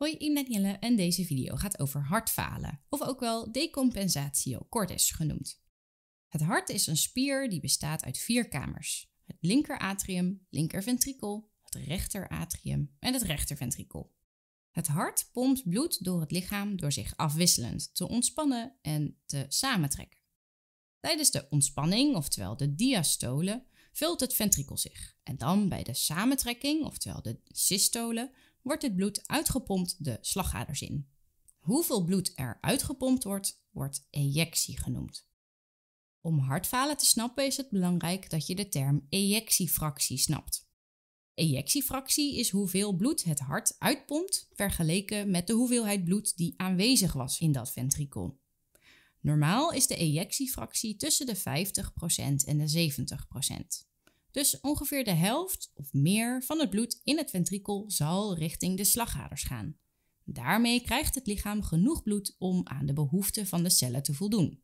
Hoi, ik ben Danielle en deze video gaat over hartfalen, of ook wel decompensatio cordis genoemd. Het hart is een spier die bestaat uit vier kamers. Het linkeratrium, linkerventrikel, het rechteratrium en het rechterventrikel. Het hart pompt bloed door het lichaam door zich afwisselend te ontspannen en te samentrekken. Tijdens de ontspanning, oftewel de diastole, vult het ventrikel zich. En dan bij de samentrekking, oftewel de systole, wordt het bloed uitgepompt de slagaders in. Hoeveel bloed er uitgepompt wordt, wordt ejectie genoemd. Om hartfalen te snappen is het belangrijk dat je de term ejectiefractie snapt. Ejectiefractie is hoeveel bloed het hart uitpompt vergeleken met de hoeveelheid bloed die aanwezig was in dat ventrikel. Normaal is de ejectiefractie tussen de 50% en de 70%. Dus ongeveer de helft of meer van het bloed in het ventrikel zal richting de slagaders gaan. Daarmee krijgt het lichaam genoeg bloed om aan de behoeften van de cellen te voldoen.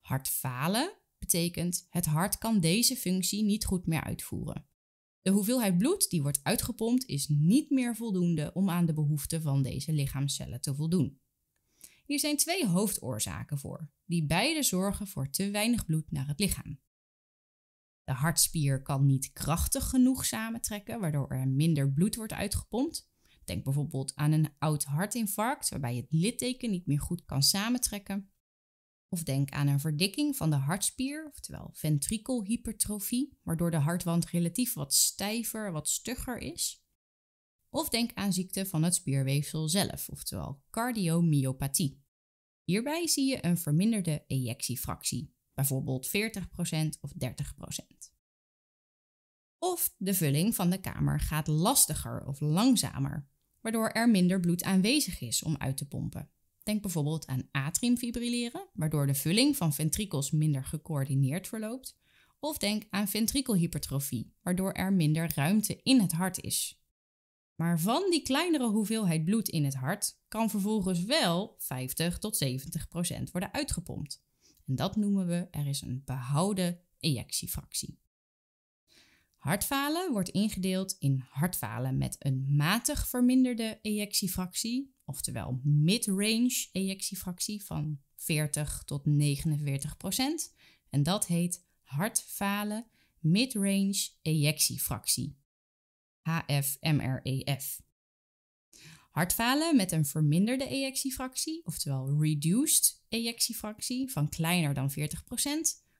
Hartfalen betekent het hart kan deze functie niet goed meer uitvoeren. De hoeveelheid bloed die wordt uitgepompt is niet meer voldoende om aan de behoeften van deze lichaamscellen te voldoen. Hier zijn twee hoofdoorzaken voor, die beide zorgen voor te weinig bloed naar het lichaam. De hartspier kan niet krachtig genoeg samentrekken, waardoor er minder bloed wordt uitgepompt. Denk bijvoorbeeld aan een oud hartinfarct, waarbij het litteken niet meer goed kan samentrekken. Of denk aan een verdikking van de hartspier, oftewel ventrikelhypertrofie, waardoor de hartwand relatief wat stijver, wat stugger is. Of denk aan ziekte van het spierweefsel zelf, oftewel cardiomyopathie. Hierbij zie je een verminderde ejectiefractie, bijvoorbeeld 40% of 30%. Of de vulling van de kamer gaat lastiger of langzamer, waardoor er minder bloed aanwezig is om uit te pompen. Denk bijvoorbeeld aan atriumfibrilleren, waardoor de vulling van ventrikels minder gecoördineerd verloopt. Of denk aan ventrikelhypertrofie, waardoor er minder ruimte in het hart is. Maar van die kleinere hoeveelheid bloed in het hart kan vervolgens wel 50 tot 70 procent worden uitgepompt. En dat noemen we er is een behouden ejectiefractie. Hartfalen wordt ingedeeld in hartfalen met een matig verminderde ejectiefractie, oftewel mid-range ejectiefractie van 40 tot 49 procent. En dat heet hartfalen mid-range ejectiefractie. HFMREF. Hartfalen met een verminderde ejectiefractie, oftewel reduced ejectiefractie van kleiner dan 40%,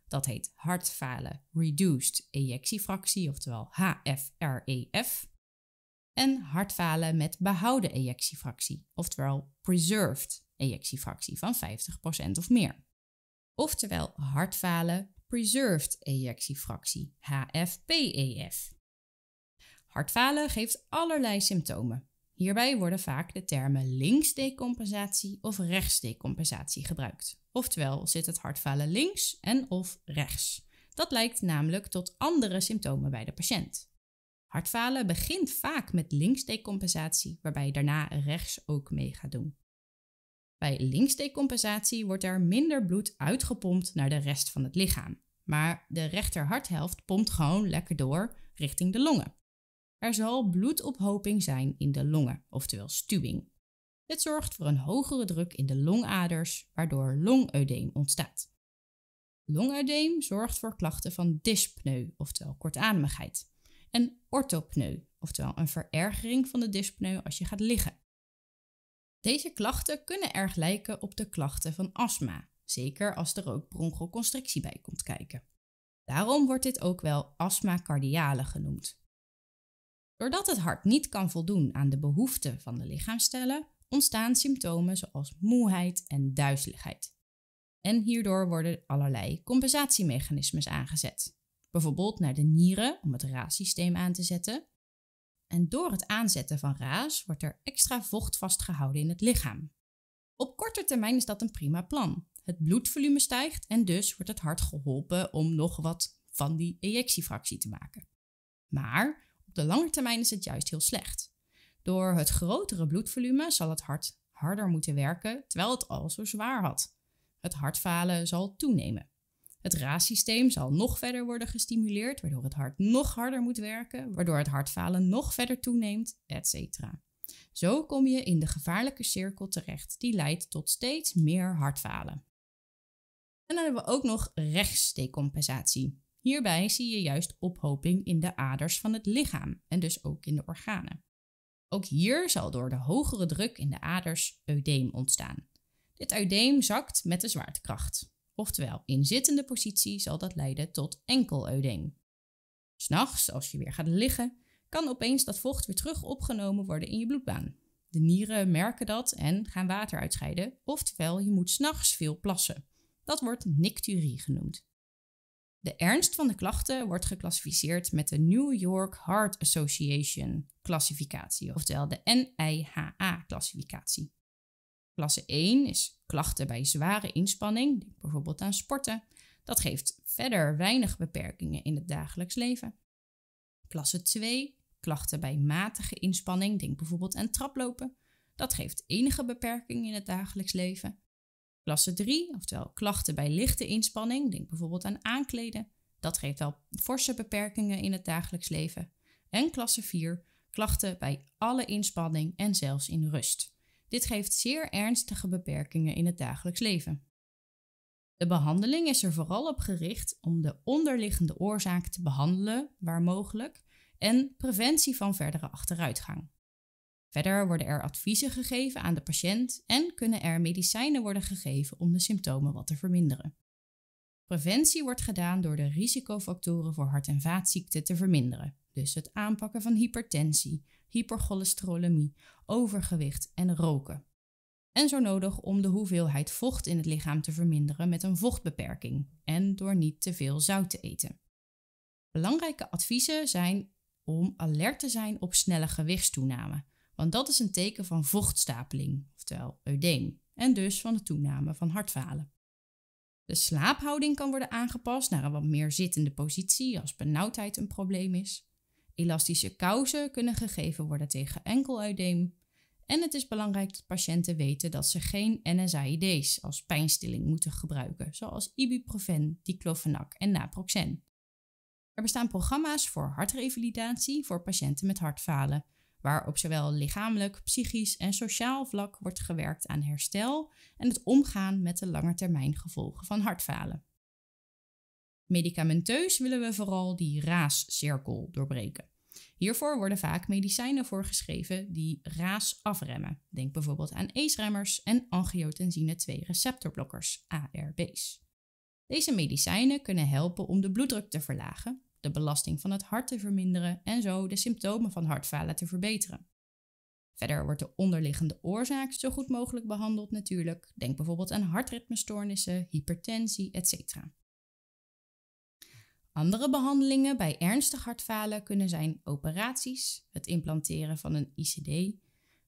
dat heet hartfalen reduced ejectiefractie, oftewel HFREF. En hartfalen met behouden ejectiefractie, oftewel preserved ejectiefractie van 50% of meer. Oftewel hartfalen preserved ejectiefractie, HFPEF. Hartfalen geeft allerlei symptomen. Hierbij worden vaak de termen linksdecompensatie of rechtsdecompensatie gebruikt. Oftewel zit het hartfalen links en of rechts. Dat lijkt namelijk tot andere symptomen bij de patiënt. Hartfalen begint vaak met linksdecompensatie, waarbij daarna rechts ook mee gaat doen. Bij linksdecompensatie wordt er minder bloed uitgepompt naar de rest van het lichaam, maar de rechterharthelft pompt gewoon lekker door richting de longen. Er zal bloedophoping zijn in de longen, oftewel stuwing. Dit zorgt voor een hogere druk in de longaders, waardoor longudeem ontstaat. Longudeem zorgt voor klachten van dyspneu, oftewel kortademigheid, en orthopneu, oftewel een verergering van de dyspneu als je gaat liggen. Deze klachten kunnen erg lijken op de klachten van astma, zeker als er ook bronchoconstrictie bij komt kijken. Daarom wordt dit ook wel astma cardiale genoemd. Doordat het hart niet kan voldoen aan de behoeften van de lichaamstellen, ontstaan symptomen zoals moeheid en duizeligheid. En hierdoor worden allerlei compensatiemechanismes aangezet. Bijvoorbeeld naar de nieren om het raassysteem aan te zetten. En door het aanzetten van raas wordt er extra vocht vastgehouden in het lichaam. Op korte termijn is dat een prima plan. Het bloedvolume stijgt en dus wordt het hart geholpen om nog wat van die ejectiefractie te maken. Maar op de lange termijn is het juist heel slecht. Door het grotere bloedvolume zal het hart harder moeten werken terwijl het al zo zwaar had. Het hartfalen zal toenemen. Het raassysteem zal nog verder worden gestimuleerd, waardoor het hart nog harder moet werken, waardoor het hartfalen nog verder toeneemt, etc. Zo kom je in de gevaarlijke cirkel terecht die leidt tot steeds meer hartfalen. En dan hebben we ook nog rechtsdecompensatie. Hierbij zie je juist ophoping in de aders van het lichaam en dus ook in de organen. Ook hier zal door de hogere druk in de aders eudeem ontstaan. Dit eudeem zakt met de zwaartekracht. Oftewel, in zittende positie zal dat leiden tot enkel eudeem. S'nachts, als je weer gaat liggen, kan opeens dat vocht weer terug opgenomen worden in je bloedbaan. De nieren merken dat en gaan water uitscheiden, oftewel je moet s'nachts veel plassen. Dat wordt nicturie genoemd. De ernst van de klachten wordt geclassificeerd met de New York Heart Association klassificatie, oftewel de NIHA-klassificatie. Klasse 1 is klachten bij zware inspanning, denk bijvoorbeeld aan sporten. Dat geeft verder weinig beperkingen in het dagelijks leven. Klasse 2, klachten bij matige inspanning, denk bijvoorbeeld aan traplopen. Dat geeft enige beperkingen in het dagelijks leven. Klasse 3, oftewel klachten bij lichte inspanning, denk bijvoorbeeld aan aankleden. Dat geeft wel forse beperkingen in het dagelijks leven. En klasse 4, klachten bij alle inspanning en zelfs in rust. Dit geeft zeer ernstige beperkingen in het dagelijks leven. De behandeling is er vooral op gericht om de onderliggende oorzaak te behandelen, waar mogelijk, en preventie van verdere achteruitgang. Verder worden er adviezen gegeven aan de patiënt en kunnen er medicijnen worden gegeven om de symptomen wat te verminderen. Preventie wordt gedaan door de risicofactoren voor hart- en vaatziekten te verminderen, dus het aanpakken van hypertensie, hypercholesterolemie, overgewicht en roken. En zo nodig om de hoeveelheid vocht in het lichaam te verminderen met een vochtbeperking en door niet te veel zout te eten. Belangrijke adviezen zijn om alert te zijn op snelle gewichtstoename, want dat is een teken van vochtstapeling, oftewel eudeem, en dus van de toename van hartfalen. De slaaphouding kan worden aangepast naar een wat meer zittende positie als benauwdheid een probleem is. Elastische kousen kunnen gegeven worden tegen enkeluideem. En het is belangrijk dat patiënten weten dat ze geen NSAID's als pijnstilling moeten gebruiken, zoals ibuprofen, diclofenac en naproxen. Er bestaan programma's voor hartrevalidatie voor patiënten met hartfalen, waar op zowel lichamelijk, psychisch en sociaal vlak wordt gewerkt aan herstel en het omgaan met de langetermijngevolgen van hartfalen. Medicamenteus willen we vooral die raascirkel doorbreken. Hiervoor worden vaak medicijnen voorgeschreven die raas afremmen. Denk bijvoorbeeld aan ACE-remmers en angiotensine 2 receptorblokkers, ARB's. Deze medicijnen kunnen helpen om de bloeddruk te verlagen, de belasting van het hart te verminderen en zo de symptomen van hartfalen te verbeteren. Verder wordt de onderliggende oorzaak zo goed mogelijk behandeld natuurlijk. Denk bijvoorbeeld aan hartritmestoornissen, hypertensie, etc. Andere behandelingen bij ernstig hartfalen kunnen zijn operaties, het implanteren van een ICD,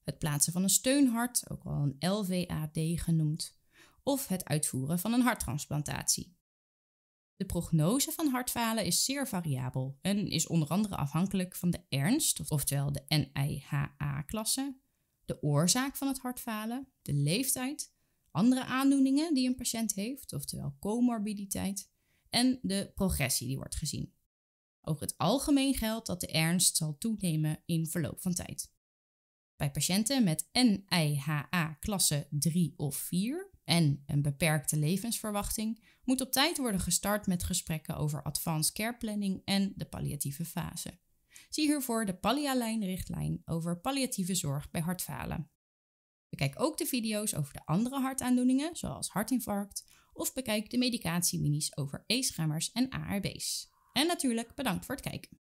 het plaatsen van een steunhart, ook wel een LVAD genoemd, of het uitvoeren van een harttransplantatie. De prognose van hartfalen is zeer variabel en is onder andere afhankelijk van de ernst, oftewel de NIHA-klasse, de oorzaak van het hartfalen, de leeftijd, andere aandoeningen die een patiënt heeft, oftewel comorbiditeit, en de progressie die wordt gezien. Over het algemeen geldt dat de ernst zal toenemen in verloop van tijd. Bij patiënten met NIHA klasse 3 of 4 en een beperkte levensverwachting moet op tijd worden gestart met gesprekken over advanced care planning en de palliatieve fase. Zie hiervoor de Pallialijn-richtlijn over palliatieve zorg bij hartfalen. Bekijk ook de video's over de andere hartaandoeningen, zoals hartinfarct, of bekijk de medicatieminis over ACE-remmers en ARB's. En natuurlijk bedankt voor het kijken.